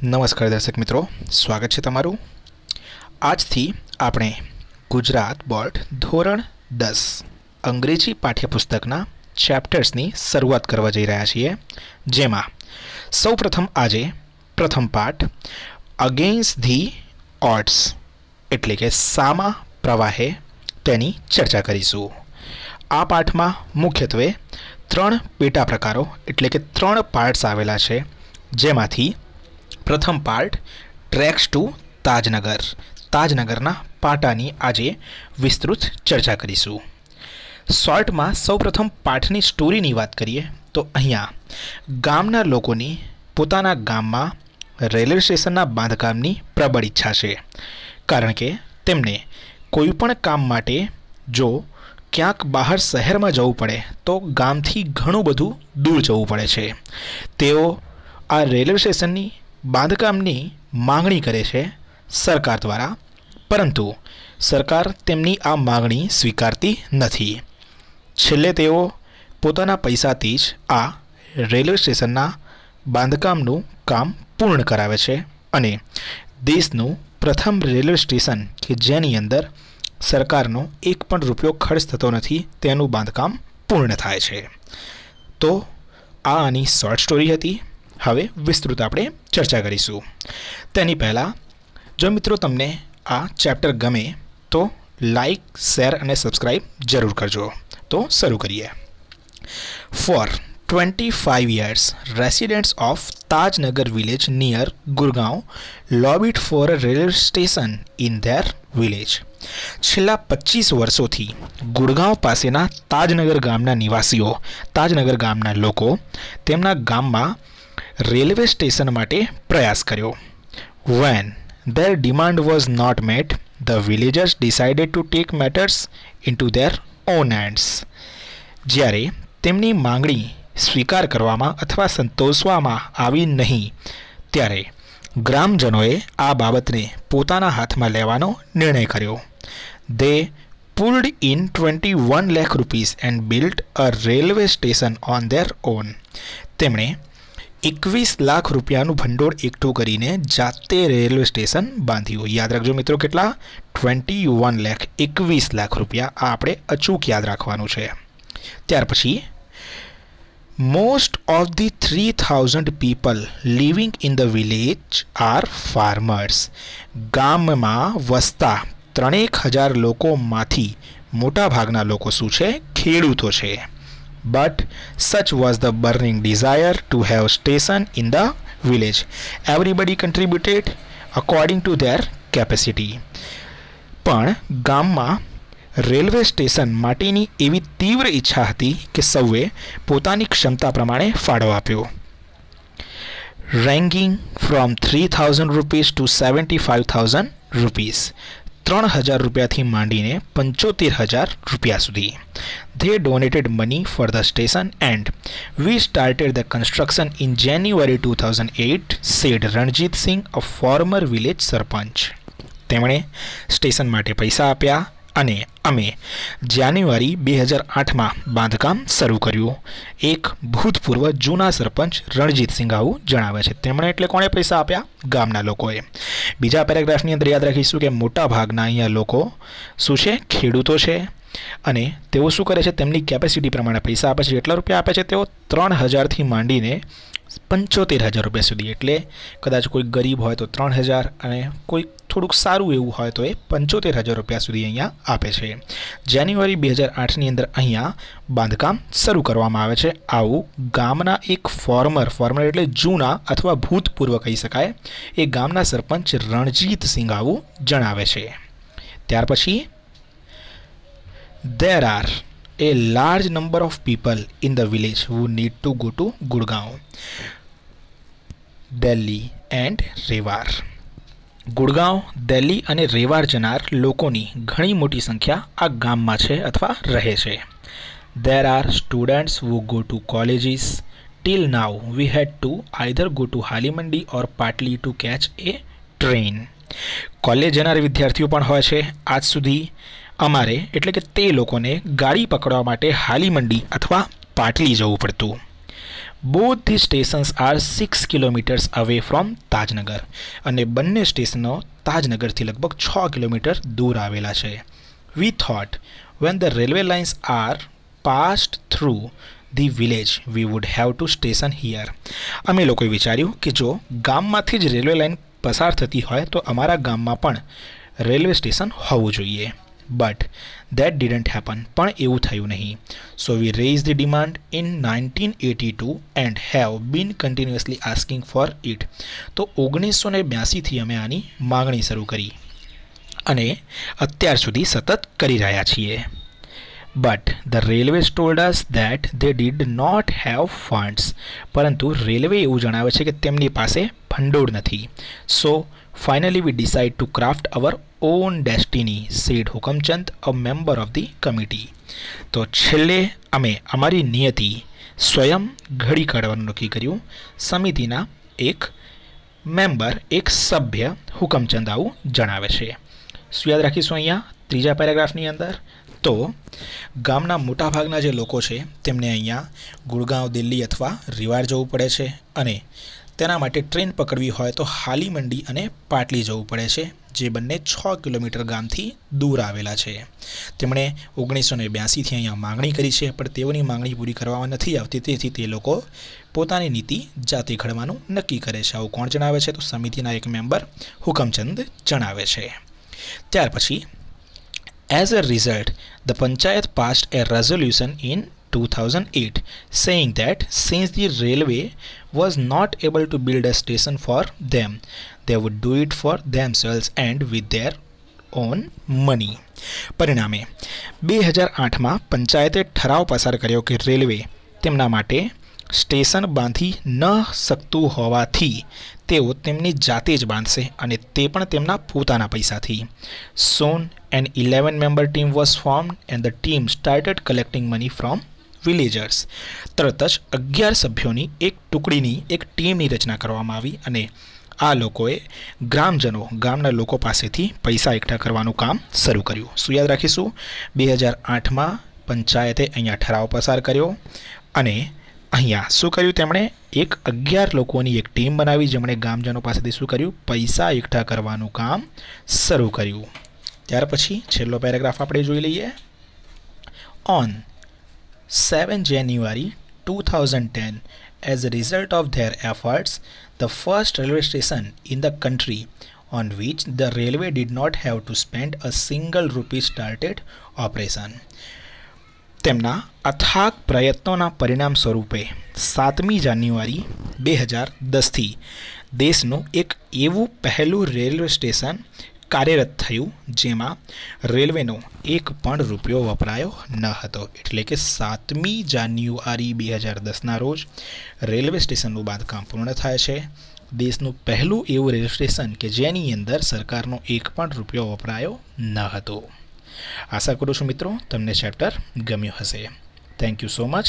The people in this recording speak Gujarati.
નમસ્કાર દર્શક મિત્રો, સ્વાગત છે તમારું. આજથી આપણે ગુજરાત બોર્ડ ધોરણ દસ અંગ્રેજી પાઠ્યપુસ્તકના ચેપ્ટર્સની શરૂઆત કરવા જઈ રહ્યા છીએ, જેમાં સૌપ્રથમ આજે પ્રથમ પાઠ અગેન્સ્ટ ધી ઓડ્સ એટલે કે સામા પ્રવાહે તેની ચર્ચા કરીશું. આ પાઠમાં મુખ્યત્વે ત્રણ પેટા પ્રકારો એટલે કે ત્રણ પાર્ટ્સ આવેલા છે, જેમાંથી પ્રથમ પાર્ટ, ટ્રેક્સ ટુ તાજનગર. તાજનગરના પાટાની આજે વિસ્તૃત ચર્ચા કરીશું. શોર્ટમાં સૌપ્રથમ પાઠની સ્ટોરીની વાત કરીએ, તો અહીંયા ગામના લોકોની પોતાના ગામમાં રેલવે સ્ટેશનના બાંધકામની પ્રબળ ઈચ્છા છે. કારણ કે તેમને કોઈપણ કામ માટે જો ક્યાંક બહાર શહેરમાં જવું પડે, તો ગામથી ઘણું બધું દૂર જવું પડે છે. તેઓ આ રેલવે સ્ટેશનની બાંધકામની માંગણી કરે છે સરકાર દ્વારા. પરંતુ સરકાર તેમની આ માગણી સ્વીકારતી નથી. છેલ્લે તેઓ પોતાના પૈસાથી જ આ રેલવે સ્ટેશનના બાંધકામનું કામ પૂર્ણ કરાવે છે અને દેશનું પ્રથમ રેલવે સ્ટેશન કે જેની અંદર સરકારનો એક પણ રૂપિયો ખર્ચ થતો નથી તેનું બાંધકામ પૂર્ણ થાય છે. તો આ આની શોર્ટ સ્ટોરી હતી. હવે વિસ્તૃત આપણે ચર્ચા કરીશું. તેની પહેલાં, જો મિત્રો તમને આ ચેપ્ટર ગમે, તો લાઈક શેર અને સબસ્ક્રાઈબ જરૂર કરજો. તો શરૂ કરીએ. Four twenty five years residents of Tajnagar village near Gurgaon lobbied for railway station in their village છેલ્લા પચીસ વર્ષોથી ગુડગાંવ પાસેના તાજનગર ગામના નિવાસીઓ, તાજનગર ગામના લોકો તેમના ગામમાં રેલવે સ્ટેશન માટે પ્રયાસ કર્યો. When their demand was not met, the villagers decided to take matters into their own hands. જ્યારે તેમની માંગણી સ્વીકાર કરવામાં અથવા સંતોષવામાં આવી નહીં ત્યારે ગ્રામજનોએ આ બાબતને પોતાના હાથમાં લેવાનો નિર્ણય કર્યો. They pulled in twenty one lakh rupees and built a railway station on their own તેમણે એકવીસ લાખ રૂપિયાનું ભંડોળ એકઠું કરીને જાતે રેલવે સ્ટેશન બાંધ્યું. યાદ રાખજો મિત્રો કેટલા? ટ્વેન્ટી વન લાખ એકવીસ લાખ રૂપિયા આ આપણે અચૂક યાદ રાખવાનું છે. ત્યાર પછી most of the three thousand people living in the village are farmers ગામમાં વસતા ત્રણેક હજાર લોકોમાંથી મોટાભાગના લોકો શું છે? ખેડૂતો છે. but such was the burning desire to have station in the village everybody contributed according to their capacity પણ ગામમાં રેલવે સ્ટેશન માટેની એવી તીવ્ર ઈચ્છા હતી કે સૌએ પોતાની ક્ષમતા પ્રમાણે ફાળો આપ્યો ranking from three thousand rupees to seventy five thousand rupees ત્રણ હજાર રૂપિયાથી માંડીને પંચોતેર હજાર રૂપિયા સુધી they donated money for the station and we started the construction in January 2008 said Ranjit Singh a former village સરપંચ તેમણે સ્ટેશન માટે પૈસા આપ્યા અને અમે જાન્યુઆરી બે હજાર આઠમાં બાંધકામ શરૂ કર્યું. એક ભૂતપૂર્વ જૂના સરપંચ રણજીતસિંહ આવું જણાવે છે. તેમણે એટલે કોણે પૈસા આપ્યા? ગામના લોકોએ. બીજા પેરેગ્રાફની અંદર યાદ રાખીશું કે મોટા ભાગના અહીંયા લોકો શું છે? ખેડૂતો છે. અને તેઓ શું કરે છે? તેમની કેપેસિટી પ્રમાણે પૈસા આપે છે. કેટલા રૂપિયા આપે છે તેઓ ત્રણ હજારથી માંડીને પંચોતેર હજાર રૂપિયા સુધી. એટલે કદાચ કોઈ ગરીબ હોય તો ત્રણ હજાર અને કોઈ થોડુંક સારું એવું હોય તો એ પંચોતેર હજાર રૂપિયા સુધી અહીંયા આપે છે. જાન્યુઆરી બે હજાર આઠની અંદર અહીંયા બાંધકામ શરૂ કરવામાં આવે છે. આવું ગામના એક ફોર્મર ફોર્મર એટલે જૂના અથવા ભૂતપૂર્વ કહી શકાય એ ગામના સરપંચ રણજીત સિંહ આવું જણાવે છે. ત્યાર પછી there are a large number of people in the village who need to go to Gurgaon, Delhi and Rewari. Gurgaon, Delhi અને રેવાર જનાર લોકોની ઘણી મોટી સંખ્યા આ ગામમાં છે અથવા રહે છે. There are students who go to colleges till now we had to either go to Halimandi or Patli to catch a train college જનાર વિદ્યાર્થીઓ પણ હોય છે. આજ સુધી અમારે, એટલે કે તે લોકોને ગાડી પકડવા માટે હાલીમંડી અથવા પાટલી જવું પડતું. Both the stations are six kilometres away from Tajnagar અને બંને સ્ટેશનો તાજનગરથી લગભગ છ કિલોમીટર દૂર આવેલા છે. We thought when the railway lines are past through the village we would have to station here અમે લોકોએ વિચાર્યું કે જો ગામમાંથી જ રેલવે લાઇન પસાર થતી હોય તો અમારા ગામમાં પણ રેલવે સ્ટેશન હોવું જોઈએ. બટ દેટ ડિડન્ટ હેપન પણ એવું થયું નહીં. So we raise the demand in nineteen eighty two and have been continuously asking for it તો ઓગણીસો ને બ્યાસીથી અમે આની માગણી શરૂ કરી. અને અત્યાર સુધી સતત કરી રહ્યા છીએ. But the railway told us that they did not have funds પરંતુ રેલવે એવું જણાવે છે કે તેમની પાસે ભંડોળ નથી. So finally we decide to craft our own destiny said Hukamchand a member of the committee તો છેલ્લે અમે અમારી નિયતિ સ્વયં ઘડી કાઢવાનું નક્કી કર્યું. સમિતિના એક મેમ્બર એક સભ્ય હુકમચંદ આવું જણાવે છે. શું યાદ રાખીશું અહીંયા ત્રીજા પેરેગ્રાફની અંદર, તો ગામના મોટાભાગના જે લોકો છે, તેમને અહીંયા ગુડગાંવ, દિલ્હી અથવા રિવાર જવું પડે છે અને તેના માટે ટ્રેન પકડવી હોય તો હાલી મંડી અને પાટલી જવું પડે છે, જે બંને છ કિલોમીટર ગામથી દૂર આવેલા છે. તેમણે ઓગણીસો ને બ્યાસીથી અહીંયા માગણી કરી છે, પણ તેઓની માગણી પૂરી કરવામાં નથી આવતી, તેથી તે લોકો પોતાની નીતિ જાતે ઘડવાનું નક્કી કરે છે. આવું કોણ જણાવે છે? તો સમિતિના એક મેમ્બર હુકમચંદ જણાવે છે. ત્યાર પછી as a result the panchayat passed a resolution in 2008 saying that since the railway was not able to build a station for them they would do it for themselves and with their own money પરિણામે બે હજાર આઠમાં પંચાયતે ઠરાવ પસાર કર્યો કે રેલવે તેમના માટે સ્ટેશન બાંધી ન શકતું હોવાથી તેઓ તેમની જાતે જ બાંધશે અને તે પણ તેમના પોતાના પૈસાથી. Soon an eleven member team was form and the team started collecting money from villagers તરત જ અગિયાર સભ્યોની એક ટુકડીની એક ટીમની રચના કરવામાં આવી અને આ લોકોએ ગ્રામજનો, ગામના લોકો પાસેથી પૈસા એકઠા કરવાનું કામ શરૂ કર્યું. શું યાદ રાખીશું? બે હજાર આઠમાં પંચાયતે અહીંયા ઠરાવ પસાર કર્યો અને અહીંયા શું કર્યું તેમણે એક અગિયાર લોકોની એક ટીમ બનાવી જેમણે ગામજનો પાસેથી શું કર્યું પૈસા એકઠા કરવાનું કામ શરૂ કર્યું ત્યાર પછી છેલ્લો પેરેગ્રાફ આપણે જોઈ લઈએ on 7 January 2010, as a result of their efforts, the first railway station in the country on which the railway did not have to spend a single rupee started operation. તેમના અથાગ પ્રયત્નોના પરિણામ સ્વરૂપે સાતમી જાન્યુઆરી બે હજાર દસથી દેશનું એક એવું પહેલું રેલવે સ્ટેશન કાર્યરત થયું જેમાં રેલવેનો એક પણ રૂપિયો વપરાયો ન હતો. એટલે કે સાતમી જાન્યુઆરી બે હજાર દસના રોજ રેલવે સ્ટેશનનું બાંધકામ પૂર્ણ થાય છે. દેશનું પહેલું એવું રેલવે સ્ટેશન કે જેની અંદર સરકારનો એક પણ રૂપિયો વપરાયો ન હતો. આશા કરું છું મિત્રો તમને ચેપ્ટર ગમ્યું હશે. Thank you so much